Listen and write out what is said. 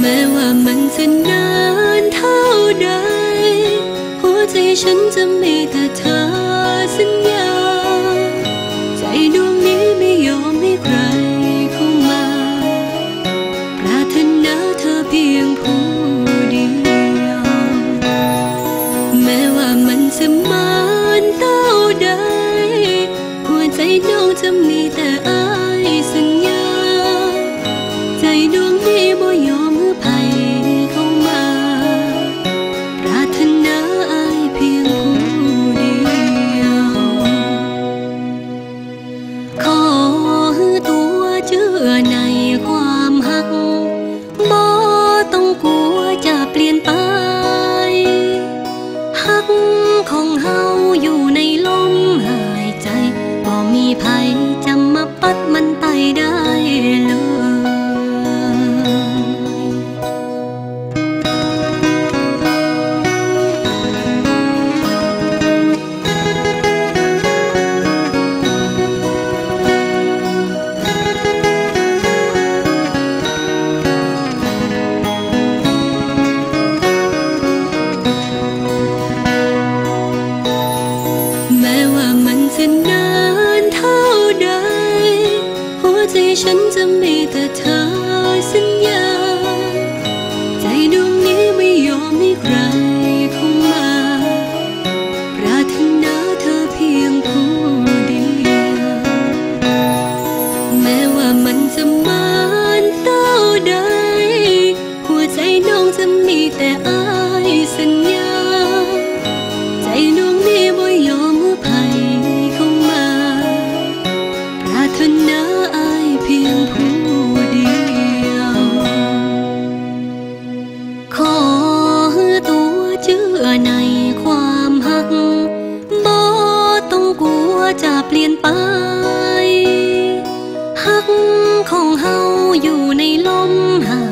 แม้ว่ามันจะนานเท่าใด หัวใจฉันจะมีแต่เธอสัญญา ใจดวงนี้ไม่ยอมให้ใครเข้ามา ปราถนาเธอเพียงผู้เดียว แม้ว่ามันจะมานเท่าใด หัวใจน้องจะมีแต่อา จะนานเท่าใด หัวใจฉันจะมีแต่เธอสัญญา ใจดวงนี้ไม่ยอมให้ใครเข้ามา ปรารถนาเธอเพียงผู้เดียว แม้ว่ามันจะมานเท่าใด หัวใจน้องจะมีแต่ high.